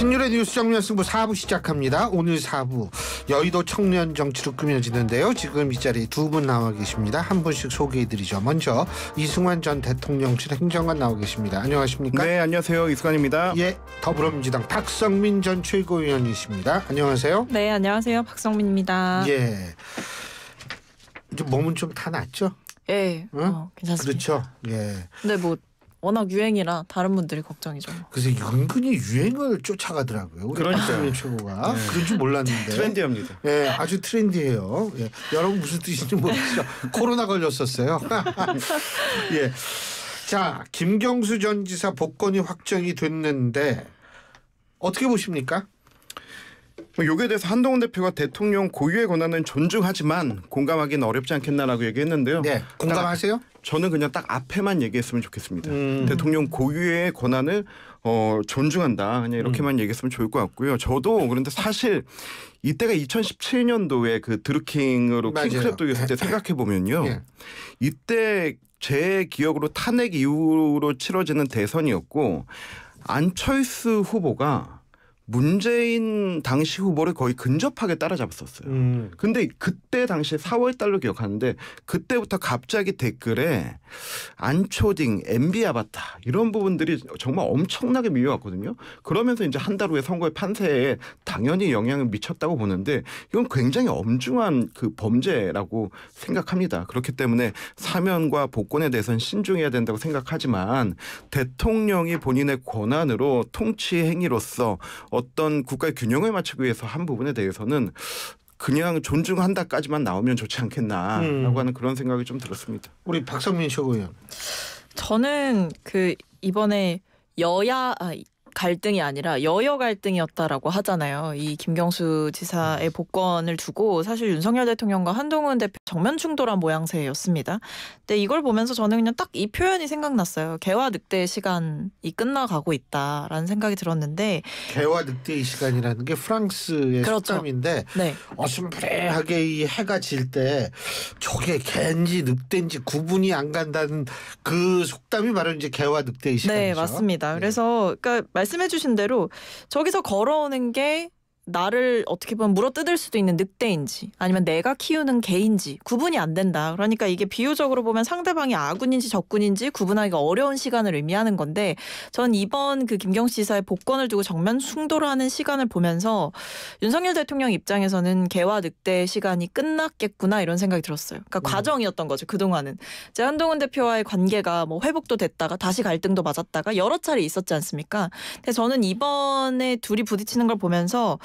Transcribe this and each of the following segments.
신율의 뉴스 정면 승부 4부 시작합니다. 오늘 4부 여의도 청년 정치로 꾸며지는데요. 지금 이 자리에 두 분 나와 계십니다. 한 분씩 소개해드리죠. 먼저 이승환 전 대통령실 행정관 나와 계십니다. 안녕하십니까? 네, 안녕하세요. 이승환입니다. 예, 더불어민주당 박성민 전 최고위원이십니다. 안녕하세요. 네, 안녕하세요. 박성민입니다. 예, 이제 몸은 좀 다 낫죠? 예, 응? 어, 괜찮습니다. 그렇죠. 예. 근데 뭐 워낙 유행이라 다른 분들이 걱정이죠. 뭐. 그래서 은근히 유행을 쫓아가더라고요. 우리 그러니까요. 박성민 최고가 네. 그런 줄 몰랐는데. 트렌디합니다. 예, 아주 트렌디해요. 예, 여러분 무슨 뜻인지 모르시죠? 코로나 걸렸었어요. 예. 자, 김경수 전 지사 복권이 확정이 됐는데 어떻게 보십니까? 뭐 여기에 대해서 한동훈 대표가 대통령 고유의 권한은 존중하지만 공감하기는 어렵지 않겠나라고 얘기했는데요. 네, 공감하세요? 저는 그냥 딱 앞에만 얘기했으면 좋겠습니다. 음. 대통령 고유의 권한을 어, 존중한다. 그냥 이렇게만 음. 얘기했으면 좋을 것 같고요. 저도 그런데 사실 이때가 2017년도에 그 드루킹으로. 킹크랩도 있을 때 생각해 보면요. 예. 이때 제 기억으로 탄핵 이후로 치러지는 대선이었고 안철수 후보가 문재인 당시 후보를 거의 근접하게 따라잡았었어요. 음. 근데 그때 당시에 4월 달로 기억하는데 그때부터 갑자기 댓글에 안초딩, MB 아바타 이런 부분들이 정말 엄청나게 밀려왔거든요. 그러면서 이제 한 달 후에 선거의 판세에 당연히 영향을 미쳤다고 보는데 이건 굉장히 엄중한 그 범죄라고 생각합니다. 그렇기 때문에 사면과 복권에 대해서는 신중해야 된다고 생각하지만 대통령이 본인의 권한으로 통치 행위로서 어떤 국가의 균형을 맞추기 위해서 한 부분에 대해서는 그냥 존중한다까지만 나오면 좋지 않겠나라고 음. 하는 그런 생각이 좀 들었습니다. 우리 박성민 최고위원. 저는 그 이번에 여야 아, 갈등이 아니라 여여 갈등이었다라고 하잖아요. 이 김경수 지사의 복권을 두고 사실 윤석열 대통령과 한동훈 대표 정면 충돌한 모양새였습니다. 근데 이걸 보면서 저는 그냥 딱 이 표현이 생각났어요. 개와 늑대의 시간이 끝나가고 있다라는 생각이 들었는데 개와 늑대의 시간이라는 게 프랑스의 그렇죠. 속담인데 네. 어슴푸레하게 이 해가 질 때 저게 개인지 늑대인지 구분이 안 간다는 그 속담이 바로 이제 개와 늑대의 시간이죠. 네, 맞습니다. 네. 그래서 그러니까 말씀해주신 대로 저기서 걸어오는 게 나를 어떻게 보면 물어뜯을 수도 있는 늑대인지 아니면 내가 키우는 개인지 구분이 안 된다. 그러니까 이게 비유적으로 보면 상대방이 아군인지 적군인지 구분하기가 어려운 시간을 의미하는 건데 전 이번 그 김경수 지사의 복권을 두고 정면 충돌하는 시간을 보면서 윤석열 대통령 입장에서는 개와 늑대의 시간이 끝났겠구나 이런 생각이 들었어요. 그러니까 음. 과정이었던 거죠 그동안은. 이제 한동훈 대표와의 관계가 뭐 회복도 됐다가 다시 갈등도 맞았다가 여러 차례 있었지 않습니까? 근데 저는 이번에 둘이 부딪히는 걸 보면서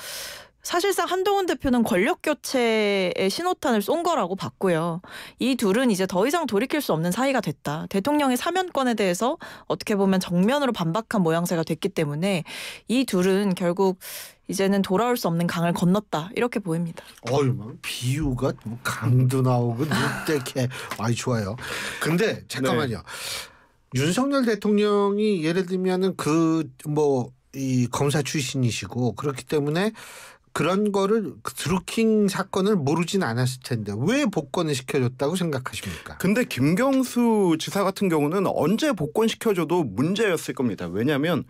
사실상 한동훈 대표는 권력 교체의 신호탄을 쏜 거라고 봤고요. 이 둘은 이제 더 이상 돌이킬 수 없는 사이가 됐다. 대통령의 사면권에 대해서 어떻게 보면 정면으로 반박한 모양새가 됐기 때문에 이 둘은 결국 이제는 돌아올 수 없는 강을 건넜다. 이렇게 보입니다. 어유 막 비유가 뭐 강도 나오고 늑대 개. 아이 좋아요. 근데 잠깐만요. 윤석열 대통령이 예를 들면은 그 뭐 이 검사 출신이시고 그렇기 때문에 그런 거를 그 드루킹 사건을 모르진 않았을 텐데 왜 복권을 시켜줬다고 생각하십니까? 근데 김경수 지사 같은 경우는 언제 복권 시켜줘도 문제였을 겁니다. 왜냐하면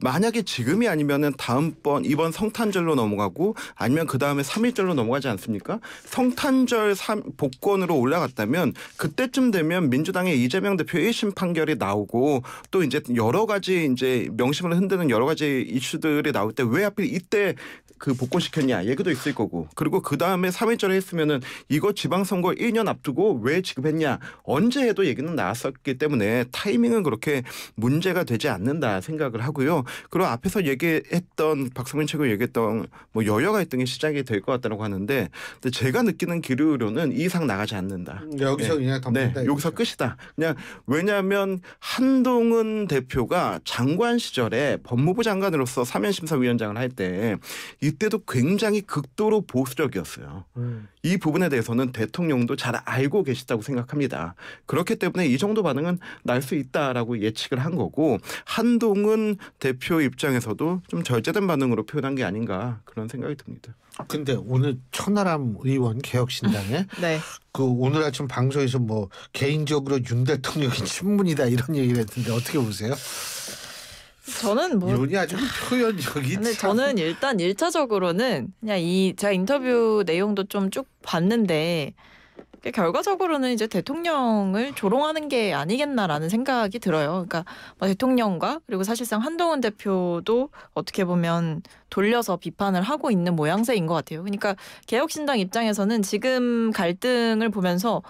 만약에 지금이 아니면은 다음번 이번 성탄절로 넘어가고 아니면 그 다음에 3일절로 넘어가지 않습니까? 성탄절 삼- 복권으로 올라갔다면 그때쯤 되면 민주당의 이재명 대표 1심 판결이 나오고 또 이제 여러 가지 이제 명심을 흔드는 여러 가지 이슈들이 나올 때 왜 하필 이때 그 복권 시켰냐 얘기도 있을 거고 그리고 그 다음에 3일절에 했으면은 이거 지방선거 1년 앞두고 왜 지급했냐 언제 해도 얘기는 나왔었기 때문에 타이밍은 그렇게 문제가 되지 않는다 생각을 하고요. 그리고 앞에서 얘기했던 박성민 최고 얘기했던 뭐 여야 갈등의 시작이 될 것 같다고 하는데 근데 제가 느끼는 기류로는 이 이상 나가지 않는다. 여기서 네. 그냥 네, 덤빈다. 여기서 끝이다. 그냥 왜냐하면 한동훈 대표가 장관 시절에 법무부 장관으로서 사면심사위원장을 할 때 이때도 굉장히 극도로 보수적이었어요. 음. 이 부분에 대해서는 대통령도 잘 알고 계시다고 생각합니다. 그렇기 때문에 이 정도 반응은 날 수 있다라고 예측을 한 거고 한동훈 대표 입장에서도 좀 절제된 반응으로 표현한 게 아닌가 그런 생각이 듭니다. 근데 오늘 천하람 의원 개혁신당에 네. 그 오늘 아침 방송에서 뭐 개인적으로 윤 대통령이 친문이다 이런 얘기를 했는데 어떻게 보세요? 저는 뭐 이분이 아주 표현력이 근데 참- 저는 일단 일차적으로는 그냥 이 제가 인터뷰 내용도 좀 쭉 봤는데 그 결과적으로는 이제 대통령을 조롱하는 게 아니겠나라는 생각이 들어요. 그러니까 뭐 대통령과 그리고 사실상 한동훈 대표도 어떻게 보면 돌려서 비판을 하고 있는 모양새인 것 같아요. 그러니까 개혁신당 입장에서는 지금 갈등을 보면서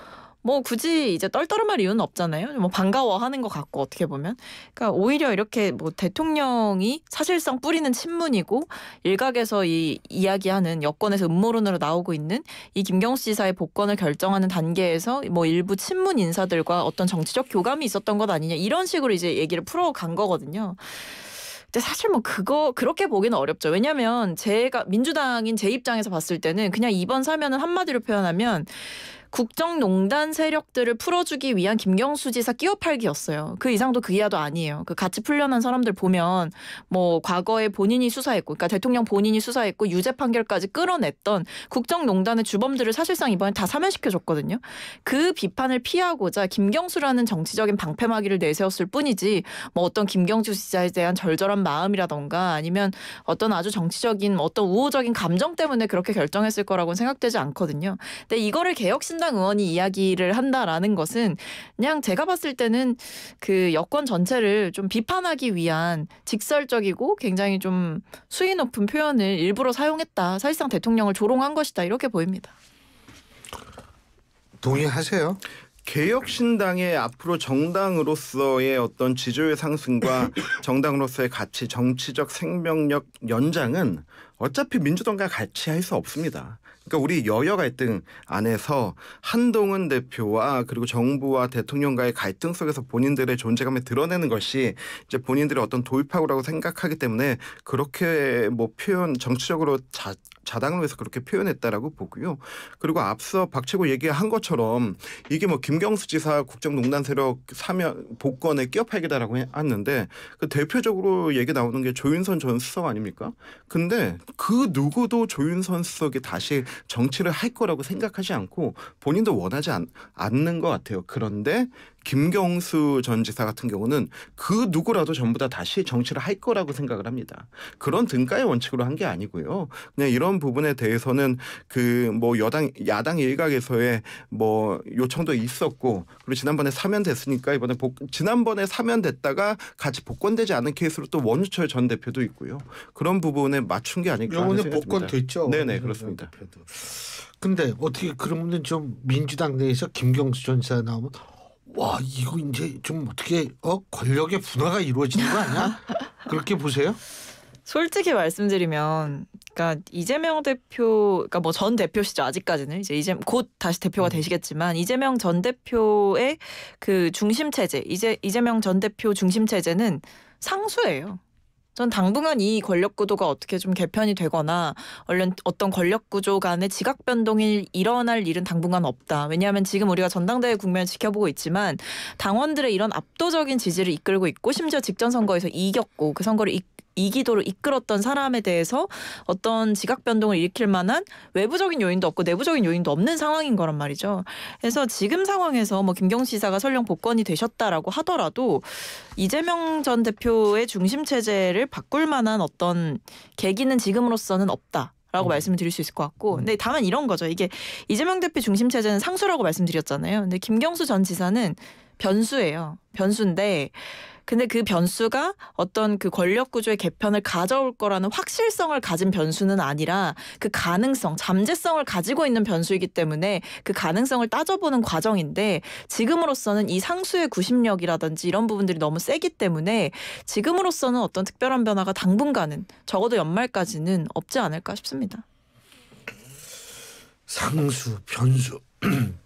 뭐 굳이 이제 떨떠름할 이유는 없잖아요. 뭐 반가워하는 것 같고 어떻게 보면, 그러니까 오히려 이렇게 뭐 대통령이 사실상 뿌리는 친문이고 일각에서 이 이야기하는 여권에서 음모론으로 나오고 있는 이 김경수 지사의 복권을 결정하는 단계에서 뭐 일부 친문 인사들과 어떤 정치적 교감이 있었던 것 아니냐 이런 식으로 이제 얘기를 풀어간 거거든요. 근데 사실 뭐 그거 그렇게 보기는 어렵죠. 왜냐하면 제가 민주당인 제 입장에서 봤을 때는 그냥 이번 사면은 한마디로 표현하면 국정농단 세력들을 풀어주기 위한 김경수 지사 끼어팔기였어요. 그 이상도 그 이하도 아니에요. 그 같이 풀려난 사람들 보면 뭐 과거에 본인이 수사했고, 그러니까 대통령 본인이 수사했고 유죄 판결까지 끌어냈던 국정농단의 주범들을 사실상 이번에 다 사면시켜줬거든요. 그 비판을 피하고자 김경수라는 정치적인 방패막이를 내세웠을 뿐이지 뭐 어떤 김경수 지사에 대한 절절한 마음이라던가 아니면 어떤 아주 정치적인 어떤 우호적인 감정 때문에 그렇게 결정했을 거라고는 생각되지 않거든요. 근데 이거를 개혁신당 의원이 이야기를 한다라는 것은 그냥 제가 봤을 때는 그 여권 전체를 좀 비판하기 위한 직설적이고 굉장히 좀 수위 높은 표현을 일부러 사용했다. 사실상 대통령을 조롱한 것이다. 이렇게 보입니다. 동의하세요? 개혁신당의 앞으로 정당으로서의 어떤 지지율 상승과 정당으로서의 가치, 정치적 생명력 연장은 어차피 민주당과 같이 할 수 없습니다. 그러니까 우리 여야 갈등 안에서 한동훈 대표와 그리고 정부와 대통령과의 갈등 속에서 본인들의 존재감을 드러내는 것이 이제 본인들의 어떤 도입하고라고 생각하기 때문에 그렇게 뭐 표현 정치적으로 자, 자당을 위해서 그렇게 표현했다라고 보고요. 그리고 앞서 박채고 얘기한 것처럼 이게 뭐 김경수 지사 국정농단 세력 사면 복권에 끼어팔기다라고 했는데 그 대표적으로 얘기 나오는 게 조윤선 전 수석 아닙니까? 근데 그 누구도 조윤선 수석이 다시 정치를 할 거라고 생각하지 않고 본인도 원하지 않, 않는 것 같아요. 그런데 김경수 전 지사 같은 경우는 그 누구라도 전부 다 다시 정치를 할 거라고 생각을 합니다. 그런 등가의 원칙으로 한 게 아니고요. 그냥 이런 부분에 대해서는 그 뭐 여당 야당 일각에서의 뭐 요청도 있었고 그리고 지난번에 사면됐으니까 이번에 복, 지난번에 사면됐다가 같이 복권되지 않은 케이스로 또 원유철 전 대표도 있고요. 그런 부분에 맞춘 게 아닐까 하는 생각이 복권 듭니다. 됐죠. 네네 그렇습니다. 대표도. 근데 어떻게 그러면은 좀 민주당 내에서 김경수 전 지사 나오면 와 이거 이제 좀 어떻게 어 권력의 분화가 이루어지는 거 아니야? 그렇게 보세요? 솔직히 말씀드리면, 그러니까 이재명 대표, 그러니까 뭐 전 대표시죠 아직까지는 이제 이제 곧 다시 대표가 되시겠지만 이재명 전 대표의 그 중심 체제, 이제 이재명 전 대표 중심 체제는 상수예요. 전 당분간 이 권력 구도가 어떻게 좀 개편이 되거나 얼른 어떤 권력 구조 간의 지각 변동이 일어날 일은 당분간 없다. 왜냐하면 지금 우리가 전당대회 국면을 지켜보고 있지만 당원들의 이런 압도적인 지지를 이끌고 있고 심지어 직전 선거에서 이겼고 그 선거를 이, 이기도로 이끌었던 사람에 대해서 어떤 지각 변동을 일으킬 만한 외부적인 요인도 없고 내부적인 요인도 없는 상황인 거란 말이죠. 그래서 지금 상황에서 뭐 김경수 지사가 설령 복권이 되셨다라고 하더라도 이재명 전 대표의 중심 체제를 바꿀 만한 어떤 계기는 지금으로서는 없다. 라고 음. 말씀을 드릴 수 있을 것 같고 근데 다만 이런 거죠 이게 이재명 대표 중심 체제는 상수라고 말씀드렸잖아요 근데 김경수 전 지사는 변수예요 변수인데 근데 그 변수가 어떤 그 권력 구조의 개편을 가져올 거라는 확실성을 가진 변수는 아니라 그 가능성, 잠재성을 가지고 있는 변수이기 때문에 그 가능성을 따져보는 과정인데 지금으로서는 이 상수의 구심력이라든지 이런 부분들이 너무 세기 때문에 지금으로서는 어떤 특별한 변화가 당분간은 적어도 연말까지는 없지 않을까 싶습니다. 상수 변수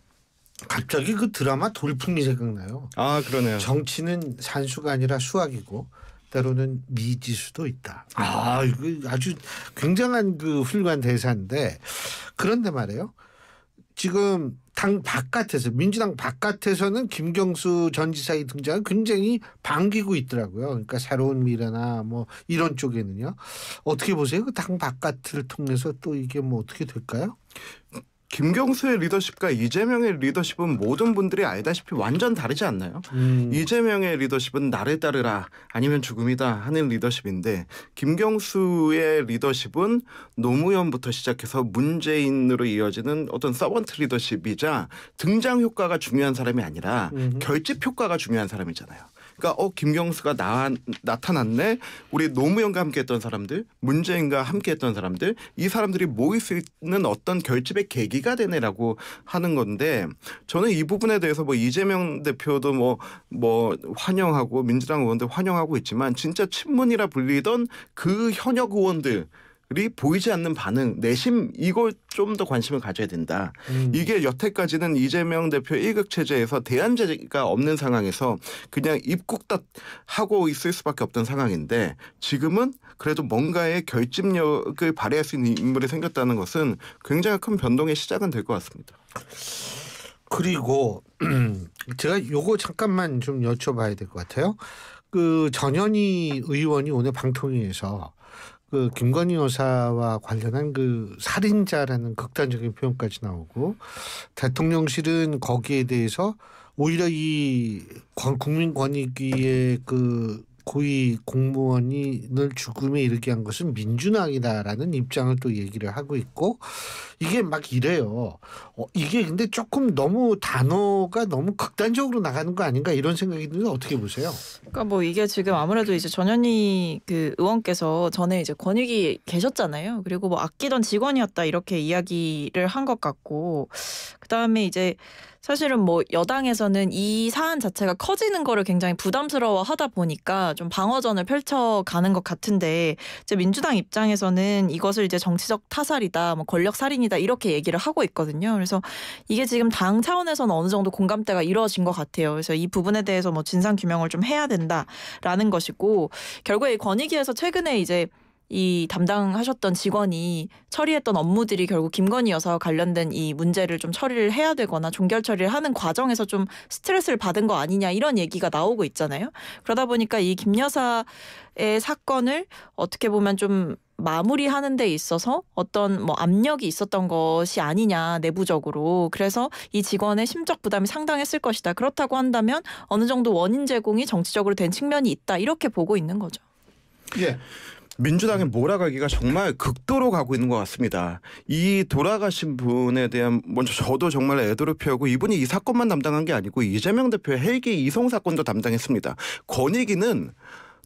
갑자기 그 드라마 돌풍이 생각나요. 아 그러네요. 정치는 산수가 아니라 수학이고 때로는 미지수도 있다. 아 이거 아주 굉장한 그 훌륭한 대사인데 그런데 말이에요. 지금 당 바깥에서 민주당 바깥에서는 김경수 전 지사의 등장을 굉장히 반기고 있더라고요. 그러니까 새로운 미래나 뭐 이런 쪽에는요. 어떻게 보세요? 그 당 바깥을 통해서 또 이게 뭐 어떻게 될까요? 김경수의 리더십과 이재명의 리더십은 모든 분들이 알다시피 완전 다르지 않나요? 음. 이재명의 리더십은 나를 따르라 아니면 죽음이다 하는 리더십인데 김경수의 리더십은 노무현부터 시작해서 문재인으로 이어지는 어떤 서번트 리더십이자 등장 효과가 중요한 사람이 아니라 음흠. 결집 효과가 중요한 사람이잖아요. 그러니까 어 김경수가 나, 나타났네. 우리 노무현과 함께했던 사람들, 문재인과 함께했던 사람들, 이 사람들이 모일 수 있는 어떤 결집의 계기가 되네라고 하는 건데 저는 이 부분에 대해서 뭐 이재명 대표도 뭐뭐 환영하고 민주당 의원들 환영하고 있지만 진짜 친문이라 불리던 그 현역 의원들 이 보이지 않는 반응, 내심 이걸 좀 더 관심을 가져야 된다. 음. 이게 여태까지는 이재명 대표 일극 체제에서 대안제가 없는 상황에서 그냥 입국다 하고 있을 수밖에 없던 상황인데 지금은 그래도 뭔가의 결집력을 발휘할 수 있는 인물이 생겼다는 것은 굉장히 큰 변동의 시작은 될 것 같습니다. 그리고 제가 요거 잠깐만 좀 여쭤봐야 될 것 같아요. 그 전현희 의원이 오늘 방통위에서 그 김건희 여사와 관련한 그 살인자라는 극단적인 표현까지 나오고 대통령실은 거기에 대해서 오히려 이 권- 국민 권익위의 그 고위 공무원을 죽음에 이르게 한 것은 민주당이다라는 입장을 또 얘기를 하고 있고 이게 막 이래요. 어, 이게 근데 조금 너무 단어가 너무 극단적으로 나가는 거 아닌가 이런 생각이 드는데 어떻게 보세요? 그러니까 뭐 이게 지금 아무래도 이제 전현희 그 의원께서 전에 이제 권익위 계셨잖아요. 그리고 뭐 아끼던 직원이었다 이렇게 이야기를 한 것 같고 그다음에 이제 사실은 뭐 여당에서는 이 사안 자체가 커지는 거를 굉장히 부담스러워 하다 보니까 좀 방어전을 펼쳐가는 것 같은데 이제 민주당 입장에서는 이것을 이제 정치적 타살이다, 뭐 권력 살인이다 이렇게 얘기를 하고 있거든요. 그래서 이게 지금 당 차원에서는 어느 정도 공감대가 이루어진 것 같아요. 그래서 이 부분에 대해서 뭐 진상 규명을 좀 해야 된다라는 것이고 결국에 이 권익위에서 최근에 이제 이 담당하셨던 직원이 처리했던 업무들이 결국 김건희 여사와 관련된 이 문제를 좀 처리를 해야 되거나 종결 처리를 하는 과정에서 좀 스트레스를 받은 거 아니냐 이런 얘기가 나오고 있잖아요. 그러다 보니까 이 김 여사의 사건을 어떻게 보면 좀 마무리하는 데 있어서 어떤 뭐 압력이 있었던 것이 아니냐 내부적으로 그래서 이 직원의 심적 부담이 상당했을 것이다 그렇다고 한다면 어느 정도 원인 제공이 정치적으로 된 측면이 있다 이렇게 보고 있는 거죠. 예. 민주당의 몰아가기가 정말 극도로 가고 있는 것 같습니다. 이 돌아가신 분에 대한 먼저 저도 정말 애도를 표하고 이분이 이 사건만 담당한 게 아니고 이재명 대표의 헬기 이송 사건도 담당했습니다. 권익위는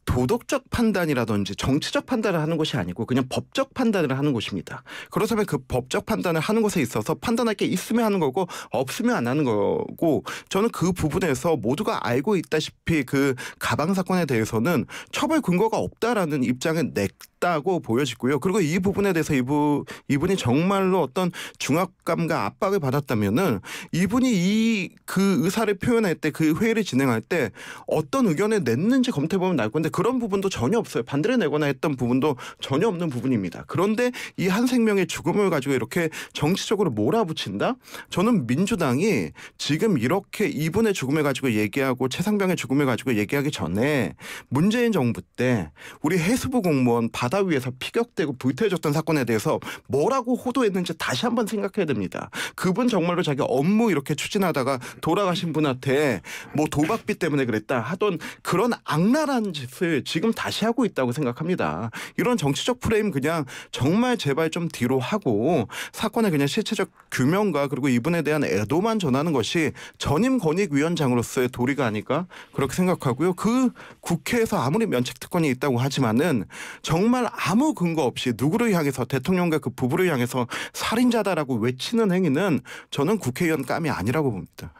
도덕적 판단이라든지 정치적 판단을 하는 것이 아니고 그냥 법적 판단을 하는 곳입니다. 그렇다면 그 법적 판단을 하는 것에 있어서 판단할 게 있으면 하는 거고 없으면 안 하는 거고 저는 그 부분에서 모두가 알고 있다시피 그 가방 사건에 대해서는 처벌 근거가 없다라는 입장을 냈 다고 보여지고요. 그리고 이 부분에 대해서 이분 이분이 정말로 어떤 중압감과 압박을 받았다면은 이분이 이 그 의사를 표현할 때 그 회의를 진행할 때 어떤 의견을 냈는지 검토해 보면 나올 건데 그런 부분도 전혀 없어요. 반대를 내거나 했던 부분도 전혀 없는 부분입니다. 그런데 이 한 생명의 죽음을 가지고 이렇게 정치적으로 몰아붙인다? 저는 민주당이 지금 이렇게 이분의 죽음을 가지고 얘기하고 최상병의 죽음을 가지고 얘기하기 전에 문재인 정부 때 우리 해수부 공무원 바다 위에서 피격되고 불태워졌던 사건에 대해서 뭐라고 호도했는지 다시 한번 생각해야 됩니다. 그분 정말로 자기 업무 이렇게 추진하다가 돌아가신 분한테 뭐 도박비 때문에 그랬다 하던 그런 악랄한 짓을 지금 다시 하고 있다고 생각합니다. 이런 정치적 프레임 그냥 정말 제발 좀 뒤로 하고 사건의 그냥 실체적 규명과 그리고 이분에 대한 애도만 전하는 것이 전임 권익위원장으로서의 도리가 아닐까 그렇게 생각하고요. 그 국회에서 아무리 면책 특권이 있다고 하지만은 정말 아무 근거 없이 누구를 향해서 대통령과 그 부부를 향해서 살인자다라고 외치는 행위는 저는 국회의원 깜이 아니라고 봅니다.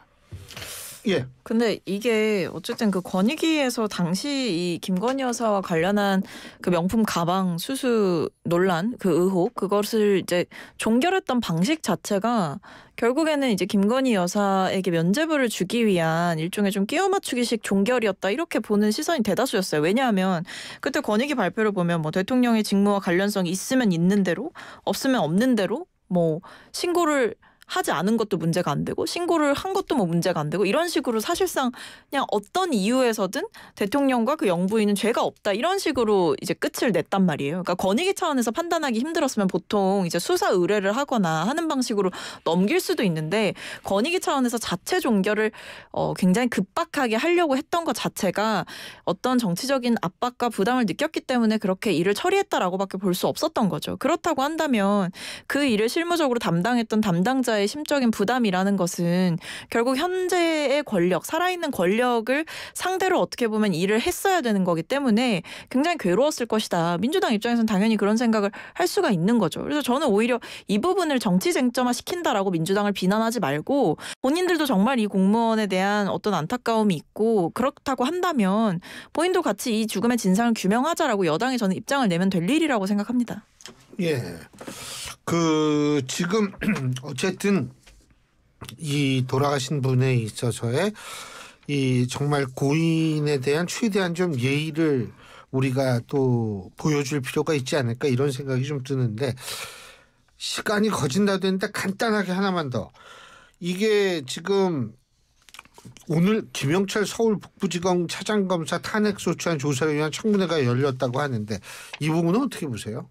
예. 근데 이게 어쨌든 그 권익위에서 당시 이 김건희 여사와 관련한 그 명품 가방 수수 논란 그 의혹 그것을 이제 종결했던 방식 자체가 결국에는 이제 김건희 여사에게 면죄부를 주기 위한 일종의 좀 끼워 맞추기식 종결이었다 이렇게 보는 시선이 대다수였어요. 왜냐하면 그때 권익위 발표를 보면 뭐 대통령의 직무와 관련성이 있으면 있는 대로 없으면 없는 대로 뭐 신고를 하지 않은 것도 문제가 안 되고 신고를 한 것도 뭐 문제가 안 되고 이런 식으로 사실상 그냥 어떤 이유에서든 대통령과 그 영부인은 죄가 없다 이런 식으로 이제 끝을 냈단 말이에요. 그러니까 권익위 차원에서 판단하기 힘들었으면 보통 이제 수사 의뢰를 하거나 하는 방식으로 넘길 수도 있는데 권익위 차원에서 자체 종결을 어 굉장히 급박하게 하려고 했던 것 자체가 어떤 정치적인 압박과 부담을 느꼈기 때문에 그렇게 일을 처리했다라고밖에 볼 수 없었던 거죠. 그렇다고 한다면 그 일을 실무적으로 담당했던 담당자의 심적인 부담이라는 것은 결국 현재의 권력, 살아있는 권력을 상대로 어떻게 보면 일을 했어야 되는 거기 때문에 굉장히 괴로웠을 것이다. 민주당 입장에서는 당연히 그런 생각을 할 수가 있는 거죠. 그래서 저는 오히려 이 부분을 정치 쟁점화 시킨다라고 민주당을 비난하지 말고 본인들도 정말 이 공무원에 대한 어떤 안타까움이 있고 그렇다고 한다면 본인도 같이 이 죽음의 진상을 규명하자라고 여당이 저는 입장을 내면 될 일이라고 생각합니다. 예. 그 지금 어쨌든 이 돌아가신 분에 있어서의 이 정말 고인에 대한 최대한 좀 예의를 우리가 또 보여줄 필요가 있지 않을까 이런 생각이 좀 드는데 시간이 거진다도 했는데 간단하게 하나만 더 이게 지금 오늘 김영철 서울 북부지검 차장검사 탄핵 소추안 조사를 위한 청문회가 열렸다고 하는데 이 부분은 어떻게 보세요?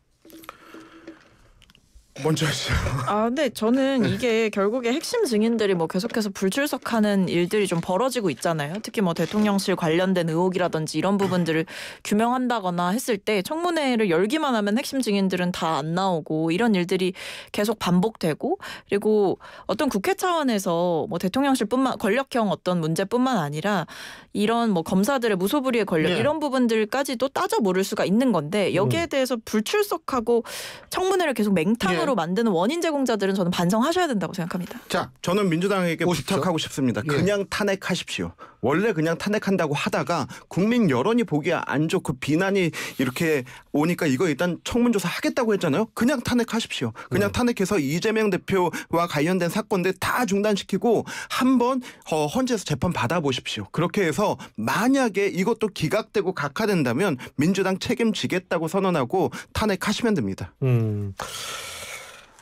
먼저 하시죠. 아, 근데 저는 이게 결국에 핵심 증인들이 뭐 계속해서 불출석하는 일들이 좀 벌어지고 있잖아요. 특히 뭐 대통령실 관련된 의혹이라든지 이런 부분들을 규명한다거나 했을 때 청문회를 열기만 하면 핵심 증인들은 다 안 나오고 이런 일들이 계속 반복되고 그리고 어떤 국회 차원에서 뭐 대통령실뿐만 권력형 어떤 문제뿐만 아니라 이런 뭐 검사들의 무소불위의 권력 네. 이런 부분들까지도 따져 물을 수가 있는 건데 여기에 대해서 불출석하고 청문회를 계속 맹탕 으로 예. 만드는 원인 제공자들은 저는 반성하셔야 된다고 생각합니다. 자, 저는 민주당에게 오십시오. 부탁하고 싶습니다. 예. 그냥 탄핵하십시오. 원래 그냥 탄핵한다고 하다가 국민 여론이 보기에 안 좋고 비난이 이렇게 오니까 이거 일단 청문조사 하겠다고 했잖아요. 그냥 탄핵하십시오. 그냥 음. 탄핵해서 이재명 대표와 관련된 사건들 다 중단시키고 한번 어, 헌재에서 재판 받아보십시오. 그렇게 해서 만약에 이것도 기각되고 각하된다면 민주당 책임지겠다고 선언하고 탄핵하시면 됩니다. 음.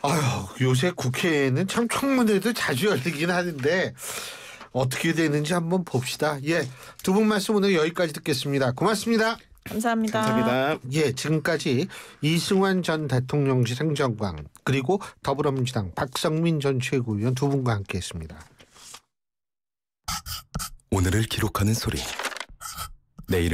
아유, 요새 국회에는 참 청문회도 자주 열리긴 하는데 어떻게 되는지 한번 봅시다. 예. 두 분 말씀 오늘 여기까지 듣겠습니다. 고맙습니다. 감사합니다. 감사합니다. 예, 지금까지 이승환 전 대통령실 행정관 그리고 더불어민주당 박성민 전 최고위원 두 분과 함께했습니다. 오늘을 기록하는 소리. 내일